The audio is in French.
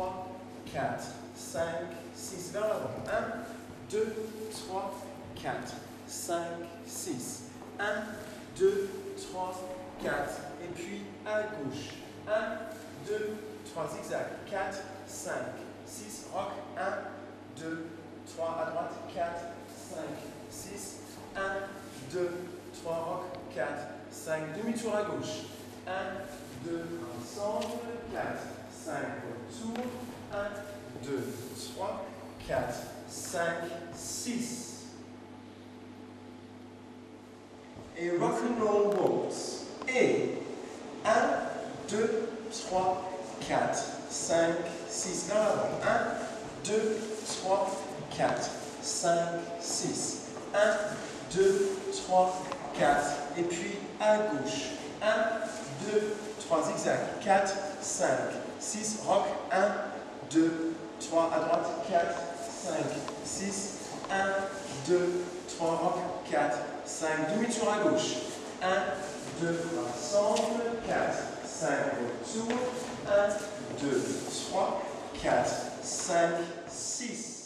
3, 4, 5, 6. Vers l'avant. 1, 2, 3, 4, 5, 6. 1, 2, 3, 4. Et puis à gauche. 1, 2, 3, zigzag. 4, 5, 6. Rock. 1, 2, 3. À droite. 4, 5, 6. 1, 2, 3. Rock. 4, 5. Demi-tour à gauche. 1, 2, ensemble. 4, 5 retour. 1, 2, 3, 4, 5, 6. Et rock'n'roll waltz. Et 1, 2, 3, 4, 5, 6. Non, non, 1, 2, 3, 4, 5, 6. 1, 2, 3, 4. Et puis à gauche. 1, 2, 3, zigzag. 4, 5, 6, rock. 1, 2, 3, à droite. 4, 5, 6. 1, 2, 3, rock. 4, 5. Demi-tour à gauche. 1, 2, ensemble. 4, 5, retour. 1, 2, 3, 4, 5, 6.